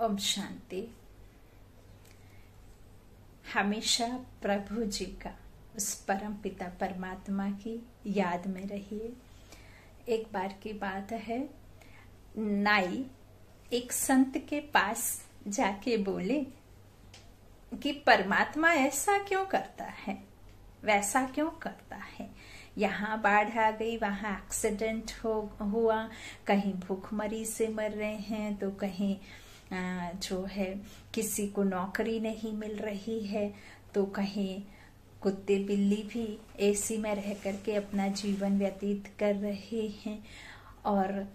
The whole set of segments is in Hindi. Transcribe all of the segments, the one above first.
ओम शांति। हमेशा प्रभु जी का उस परम पिता परमात्मा की याद में रहिए। एक बार की बात है, नाई एक संत के पास जाके बोले कि परमात्मा ऐसा क्यों करता है? वैसा क्यों करता है? यहाँ बाढ़ आ गई, वहाँ एक्सीडेंट हो, हुआ, कहीं भूखमरी से मर रहे हैं तो कहीं जो है किसी को नौकरी नहीं मिल रही है तो कहीं कुत्ते बिल्ली भी एसी में रह करके अपना जीवन व्यतीत कर रहे हैं। और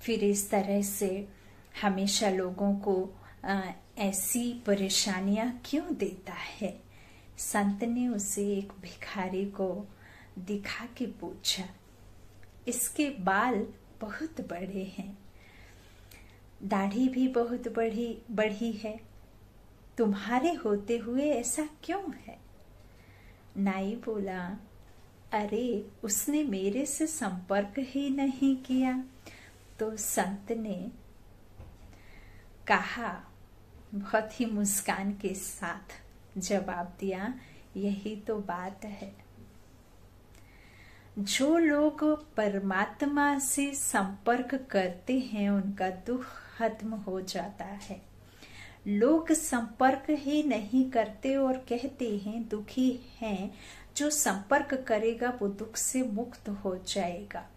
फिर इस तरह से हमेशा लोगों को ऐसी परेशानियाँ क्यों देता है? संत ने उसे एक भिखारी को दिखा के पूछा, इसके बाल बहुत बड़े हैं। दाढ़ी भी बहुत बड़ी बढ़ी है। तुम्हारे होते हुए ऐसा क्यों है? नाई बोला, अरे, उसने मेरे से संपर्क ही नहीं किया। तो संत ने कहा, बहुत ही मुस्कान के साथ जवाब दिया, यही तो बात है। जो लोग परमात्मा से संपर्क करते हैं, उनका दुख खत्म हो जाता है। लोग संपर्क ही नहीं करते और कहते हैं, दुखी हैं, जो संपर्क करेगा वो दुख से मुक्त हो जाएगा।